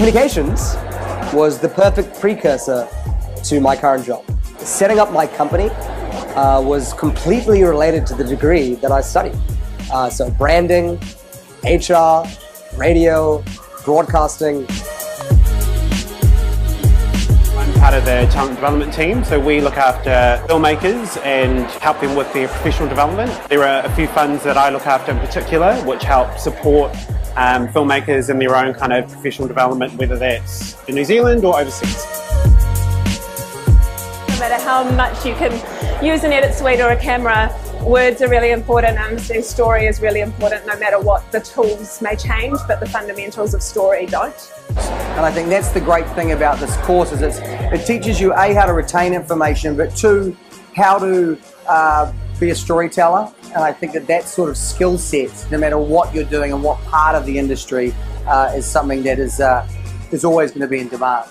Communications was the perfect precursor to my current job. Setting up my company uh, was completely related to the degree that I studied. Uh, so branding, HR, radio, broadcasting. The talent development team, so we look after filmmakers and help them with their professional development. There are a few funds that I look after in particular, which help support um, filmmakers in their own kind of professional development, whether that's in New Zealand or overseas. No matter how much you can use an edit suite or a camera, words are really important and understanding story is really important no matter what the tools may change, but the fundamentals of story don't. And I think that's the great thing about this course is it teaches you A, how to retain information, but two, how to uh, be a storyteller. And I think that that sort of skill set, no matter what you're doing and what part of the industry, uh, is something that is, uh, is always going to be in demand.